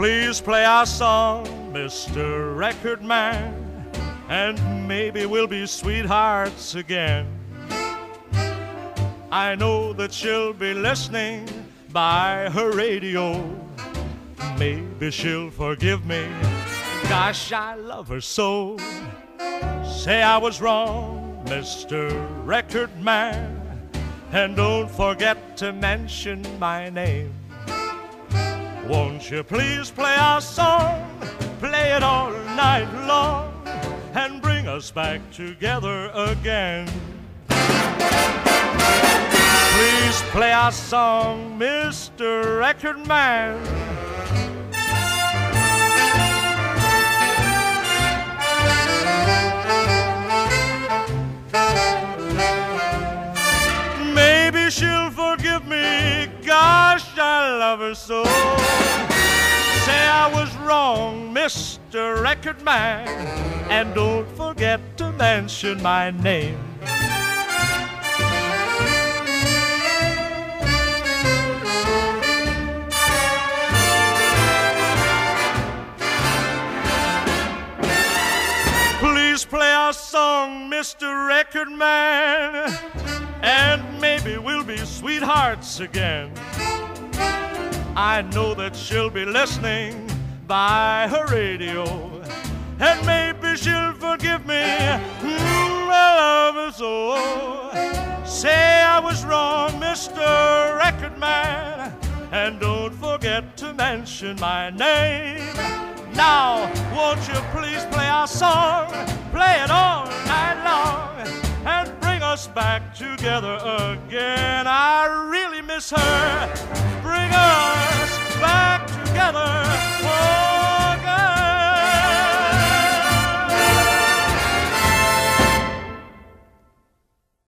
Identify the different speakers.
Speaker 1: please play our song, Mr. Record Man? And maybe we'll be sweethearts again. I know that she'll be listening by her radio. Maybe she'll forgive me. Gosh, I love her so. Say I was wrong, Mr. Record Man. And don't forget to mention my name. Won't you please play our song? Play it all night long and bring us back together again. Please play our song, Mr. Record Man. Maybe she'll forgive me. Gosh, I love her so. Say I was wrong, Mr. Record Man. And don't forget to mention my name. Please play our song, Mr. Record Man, and maybe we'll be sweethearts again. I know that she'll be listening by her radio, and maybe she'll forgive me. Mm, I love her so. Say I was wrong, Mr. Record Man, and don't forget to mention my name. Now, won't you please play our song? Play it all night long and bring us back together again. I really miss her. Her